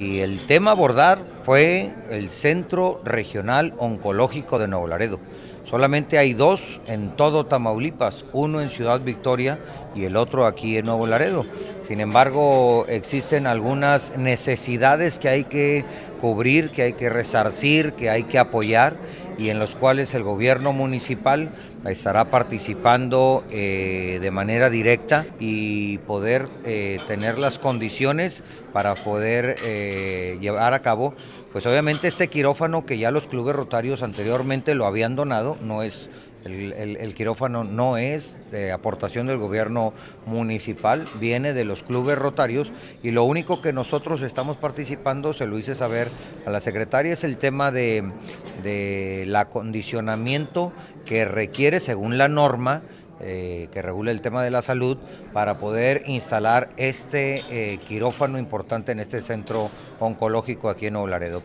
Y el tema a abordar fue el Centro Regional Oncológico de Nuevo Laredo. Solamente hay dos en todo Tamaulipas, uno en Ciudad Victoria y el otro aquí en Nuevo Laredo. Sin embargo, existen algunas necesidades que hay que cubrir, que hay que resarcir, que hay que apoyar y en los cuales el gobierno municipal estará participando eh, de manera directa y poder eh, tener las condiciones para poder eh, llevar a cabo, pues obviamente este quirófano que ya los clubes rotarios anteriormente lo habían donado, no es el, quirófano no es de aportación del gobierno municipal, viene de los clubes rotarios y lo único que nosotros estamos participando, se lo hice saber a la secretaria, es el tema de, del acondicionamiento que requiere según la norma eh, que regula el tema de la salud para poder instalar este eh, quirófano importante en este centro oncológico aquí en Nuevo Laredo.